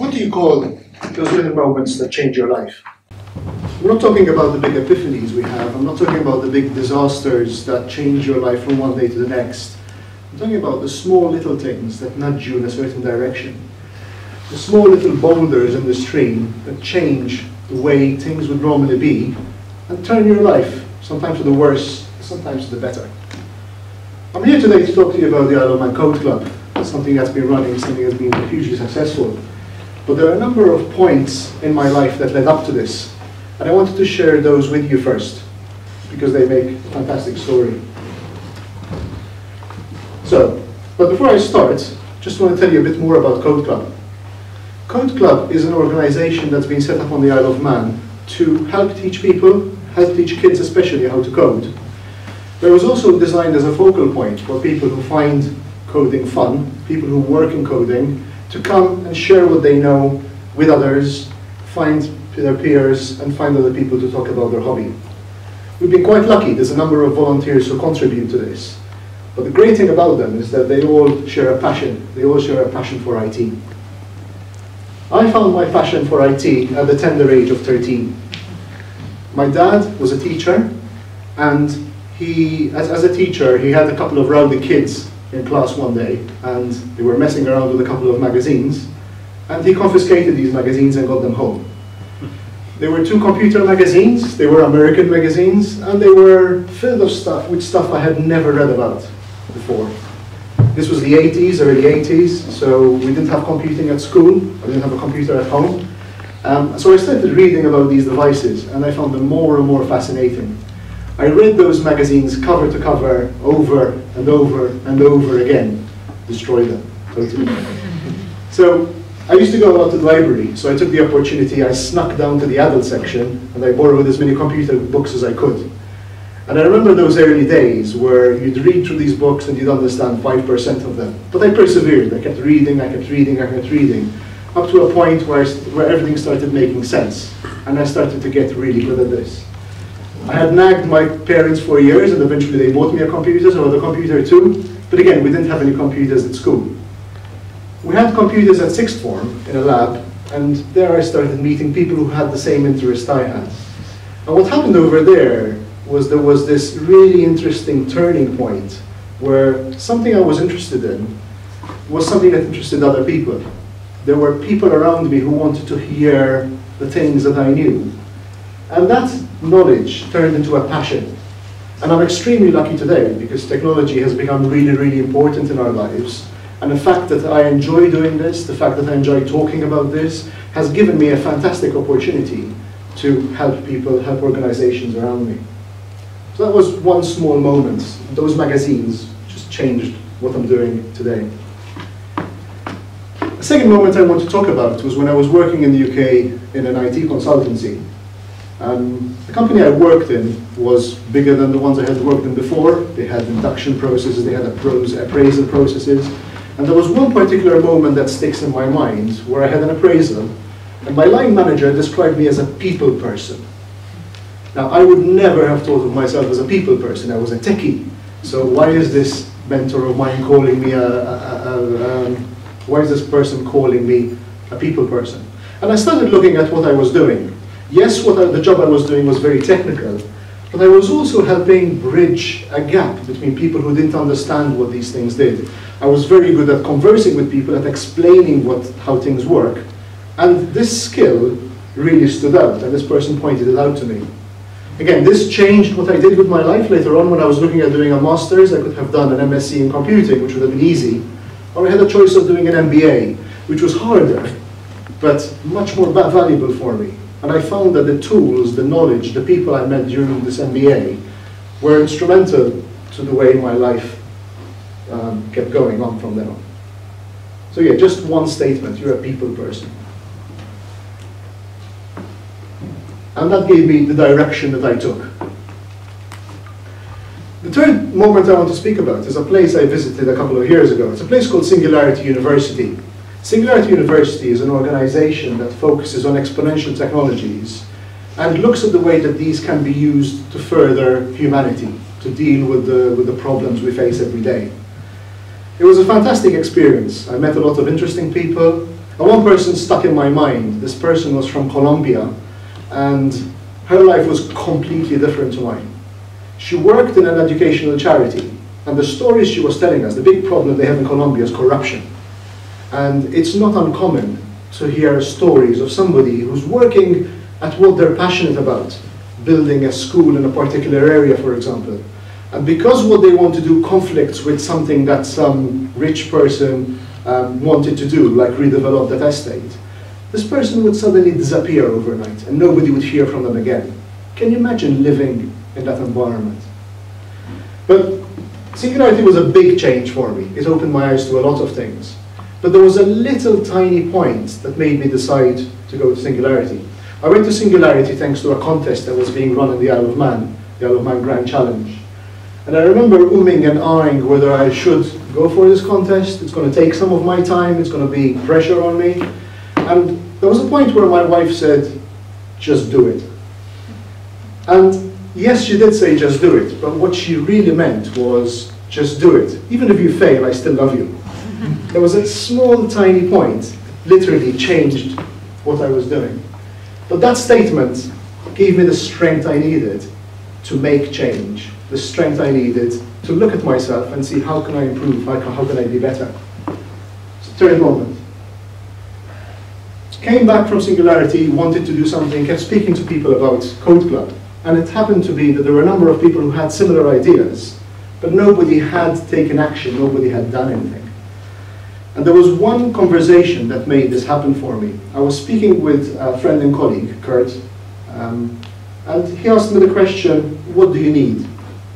What do you call those little moments that change your life? We're not talking about the big epiphanies we have. I'm not talking about the big disasters that change your life from one day to the next. I'm talking about the small little things that nudge you in a certain direction. The small little boulders in the stream that change the way things would normally be and turn your life, sometimes for the worse, sometimes for the better. I'm here today to talk to you about the Isle of Man Code Club, something that's been running, something that's been hugely successful. But there are a number of points in my life that led up to this, and I wanted to share those with you first, because they make a fantastic story. So, but before I start, just want to tell you a bit more about Code Club. Code Club is an organization that's been set up on the Isle of Man to help teach people, help teach kids especially how to code. But it was also designed as a focal point for people who find coding fun, people who work in coding, to come and share what they know with others, find their peers, and find other people to talk about their hobby. We've been quite lucky, there's a number of volunteers who contribute to this. But the great thing about them is that they all share a passion, they all share a passion for IT. I found my passion for IT at the tender age of 13. My dad was a teacher, and he, as, as a teacher, he had a couple of rowdy kids in class one day, and they were messing around with a couple of magazines, and he confiscated these magazines and got them home. They were two computer magazines, they were American magazines, and they were filled of stuff with stuff I had never read about before. This was the 80s, early 80s, so we didn't have computing at school, I didn't have a computer at home. Um, so I started reading about these devices, and I found them more and more fascinating. I read those magazines cover to cover, over and over and over again, destroy them, totally. So I used to go out to the library, so I took the opportunity, I snuck down to the adult section, and I borrowed as many computer books as I could. And I remember those early days where you'd read through these books and you'd understand 5% of them. But I persevered, I kept reading, I kept reading, I kept reading, up to a point where, where everything started making sense. And I started to get really good at this. I had nagged my parents for years and eventually they bought me a computer, so I had a computer too. But again, we didn't have any computers at school. We had computers at sixth form in a lab, and there I started meeting people who had the same interest I had. And what happened over there was there was this really interesting turning point where something I was interested in was something that interested other people. There were people around me who wanted to hear the things that I knew. And that knowledge turned into a passion. And I'm extremely lucky today because technology has become really, really important in our lives. And the fact that I enjoy doing this, the fact that I enjoy talking about this, has given me a fantastic opportunity to help people, help organizations around me. So that was one small moment. Those magazines just changed what I'm doing today. The second moment I want to talk about was when I was working in the UK in an IT consultancy. Um, the company I worked in was bigger than the ones I had worked in before. They had induction processes, they had appraisal processes. And there was one particular moment that sticks in my mind where I had an appraisal and my line manager described me as a people person. Now, I would never have thought of myself as a people person. I was a techie. So why is this mentor of mine calling me a, a, a um, why is this person calling me a people person? And I started looking at what I was doing. Yes, what I, the job I was doing was very technical, but I was also helping bridge a gap between people who didn't understand what these things did. I was very good at conversing with people, at explaining what, how things work, and this skill really stood out, and this person pointed it out to me. Again, this changed what I did with my life later on when I was looking at doing a master's. I could have done an MSc in computing, which would have been easy, or I had a choice of doing an MBA, which was harder, but much more valuable for me. And I found that the tools, the knowledge, the people I met during this MBA were instrumental to the way my life um, kept going on from there on. So yeah, just one statement, you're a people person. And that gave me the direction that I took. The third moment I want to speak about is a place I visited a couple of years ago. It's a place called Singularity University. Singularity University is an organization that focuses on exponential technologies and looks at the way that these can be used to further humanity, to deal with the, with the problems we face every day. It was a fantastic experience. I met a lot of interesting people, And one person stuck in my mind. This person was from Colombia, and her life was completely different to mine. She worked in an educational charity, and the stories she was telling us, the big problem they have in Colombia is corruption. And it's not uncommon to hear stories of somebody who's working at what they're passionate about, building a school in a particular area, for example. And because what they want to do conflicts with something that some rich person um, wanted to do, like redevelop that estate, this person would suddenly disappear overnight and nobody would hear from them again. Can you imagine living in that environment? But Singularity was a big change for me. It opened my eyes to a lot of things. But there was a little tiny point that made me decide to go to Singularity. I went to Singularity thanks to a contest that was being run in the Isle of Man, the Isle of Man Grand Challenge. And I remember umming and ahhing whether I should go for this contest. It's going to take some of my time, it's going to be pressure on me. And there was a point where my wife said, just do it. And yes, she did say just do it, but what she really meant was just do it. Even if you fail, I still love you. There was a small, tiny point literally changed what I was doing. But that statement gave me the strength I needed to make change, the strength I needed to look at myself and see how can I improve, how can, how can I be better. So, third moment. Came back from Singularity, wanted to do something, kept speaking to people about Code Club. And it happened to be that there were a number of people who had similar ideas, but nobody had taken action, nobody had done anything. And there was one conversation that made this happen for me. I was speaking with a friend and colleague, Kurt, um, and he asked me the question, what do you need?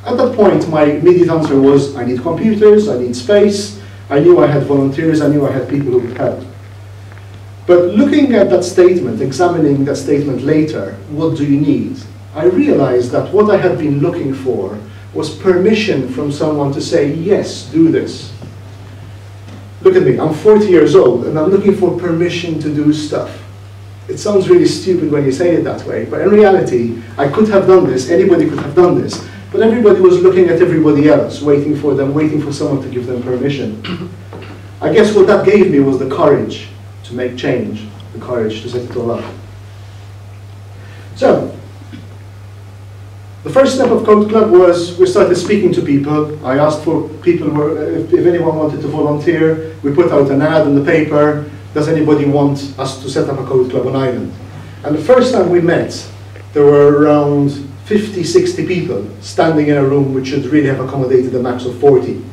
At that point, my immediate answer was, I need computers, I need space. I knew I had volunteers, I knew I had people who would help. But looking at that statement, examining that statement later, what do you need? I realized that what I had been looking for was permission from someone to say, yes, do this. Look at me, I'm 40 years old and I'm looking for permission to do stuff. It sounds really stupid when you say it that way, but in reality, I could have done this, anybody could have done this, but everybody was looking at everybody else, waiting for them, waiting for someone to give them permission. I guess what that gave me was the courage to make change, the courage to set it all up. So, the first step of Code Club was we started speaking to people. I asked for people uh, if, if anyone wanted to volunteer. We put out an ad in the paper. Does anybody want us to set up a Code Club on Ireland? And the first time we met, there were around 50, 60 people standing in a room which should really have accommodated a max of 40.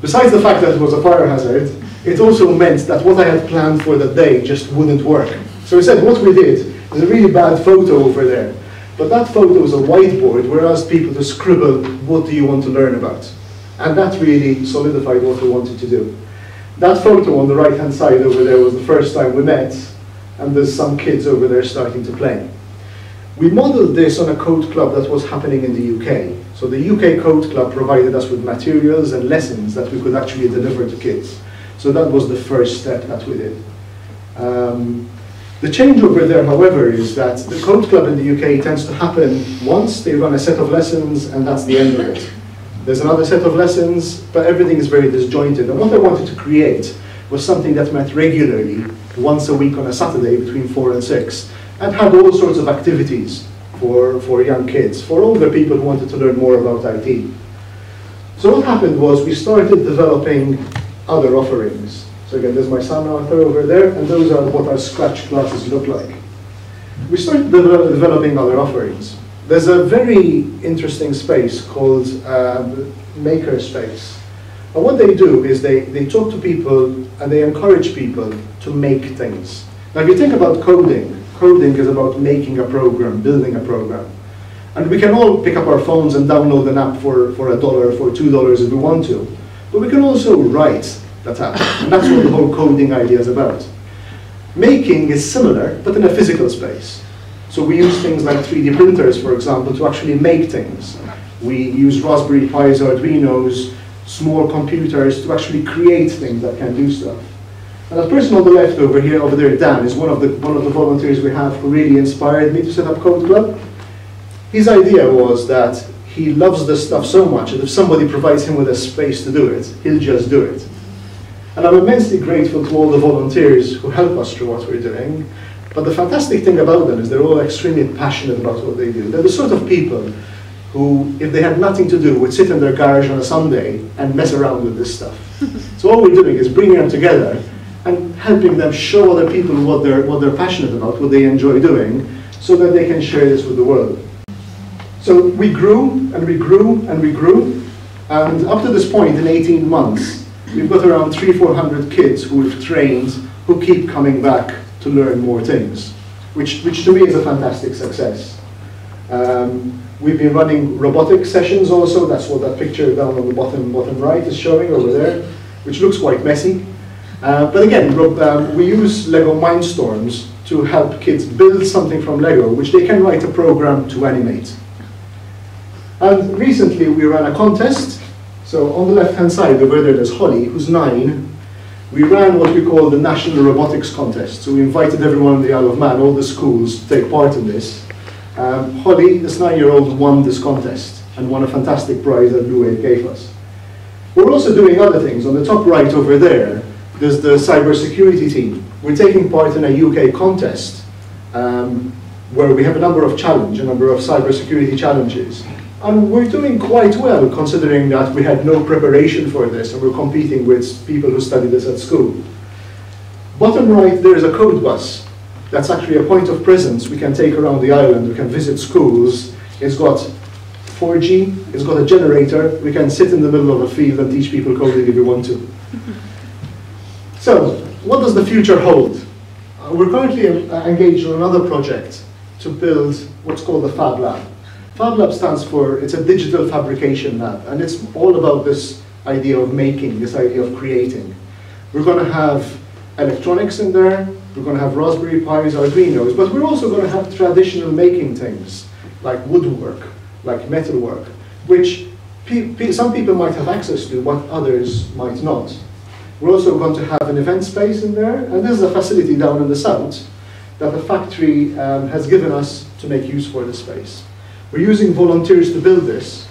Besides the fact that it was a fire hazard, it also meant that what I had planned for the day just wouldn't work. So we said what we did is a really bad photo over there. But that photo was a whiteboard where I asked people to scribble, what do you want to learn about? And that really solidified what we wanted to do. That photo on the right hand side over there was the first time we met, and there's some kids over there starting to play. We modeled this on a code club that was happening in the UK. So the UK Code Club provided us with materials and lessons that we could actually deliver to kids. So that was the first step that we did. Um, the changeover there, however, is that the Code Club in the UK tends to happen once, they run a set of lessons, and that's the end of it. There's another set of lessons, but everything is very disjointed. And what I wanted to create was something that met regularly, once a week on a Saturday between 4 and 6, and had all sorts of activities for, for young kids, for older people who wanted to learn more about IT. So what happened was we started developing other offerings. So again, there's my son Arthur over there, and those are what our Scratch classes look like. We started de developing other offerings. There's a very interesting space called uh, Makerspace. And what they do is they, they talk to people and they encourage people to make things. Now if you think about coding, coding is about making a program, building a program. And we can all pick up our phones and download an app for, for a dollar, for two dollars if we want to. But we can also write that's And that's what the whole coding idea is about. Making is similar, but in a physical space. So we use things like 3D printers, for example, to actually make things. We use Raspberry Pis, Arduinos, small computers to actually create things that can do stuff. And the person on the left over here, over there, Dan, is one of the one of the volunteers we have who really inspired me to set up Code Club. His idea was that he loves this stuff so much that if somebody provides him with a space to do it, he'll just do it. And I'm immensely grateful to all the volunteers who help us through what we're doing. But the fantastic thing about them is they're all extremely passionate about what they do. They're the sort of people who, if they had nothing to do, would sit in their garage on a Sunday and mess around with this stuff. so all we're doing is bringing them together and helping them show other people what they're, what they're passionate about, what they enjoy doing, so that they can share this with the world. So we grew and we grew and we grew, and up to this point in 18 months, we've got around three, 400 kids who we've trained who keep coming back to learn more things, which, which to me is a fantastic success. Um, we've been running robotic sessions also, that's what that picture down on the bottom, bottom right is showing over there, which looks quite messy. Uh, but again, um, we use Lego Mindstorms to help kids build something from Lego, which they can write a program to animate. And recently we ran a contest. So on the left-hand side over there, there's Holly, who's nine. We ran what we call the National Robotics Contest. So we invited everyone in the Isle of Man, all the schools, to take part in this. Um, Holly, this nine-year-old, won this contest and won a fantastic prize that Blue Wave gave us. We're also doing other things. On the top right over there, there's the cybersecurity team. We're taking part in a UK contest um, where we have a number of challenge, a number of cybersecurity challenges. And we're doing quite well considering that we had no preparation for this and we're competing with people who study this at school. Bottom right, there is a code bus. That's actually a point of presence we can take around the island. We can visit schools. It's got 4G, it's got a generator. We can sit in the middle of a field and teach people coding if we want to. So, what does the future hold? Uh, we're currently uh, engaged on another project to build what's called the Fab Lab. Fab Lab stands for, it's a digital fabrication lab, and it's all about this idea of making, this idea of creating. We're going to have electronics in there, we're going to have Raspberry Pis, Arduinos, but we're also going to have traditional making things, like woodwork, like metalwork, which pe pe some people might have access to, but others might not. We're also going to have an event space in there, and this is a facility down in the south that the factory um, has given us to make use for the space. We're using volunteers to build this,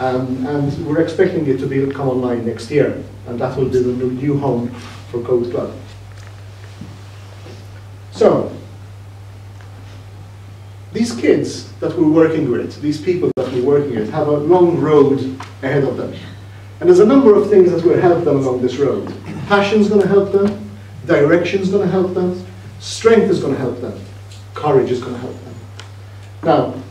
um, and we're expecting it to be, come online next year, and that will be the new home for Code Club. So, these kids that we're working with, these people that we're working with, have a long road ahead of them. And there's a number of things that will help them along this road. Passion's going to help them, direction's going to help them, strength is going to help them, courage is going to help them. Now,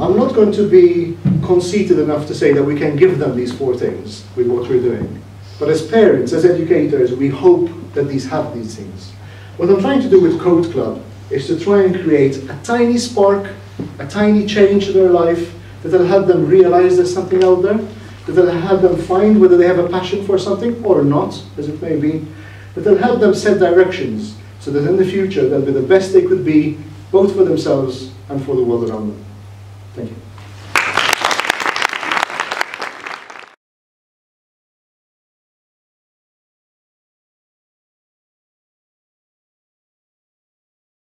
I'm not going to be conceited enough to say that we can give them these four things with what we're doing. But as parents, as educators, we hope that these have these things. What I'm trying to do with Code Club is to try and create a tiny spark, a tiny change in their life that will help them realize there's something out there that will help them find whether they have a passion for something or not, as it may be, that will help them set directions so that in the future they'll be the best they could be, both for themselves and for the world around them. Thank you.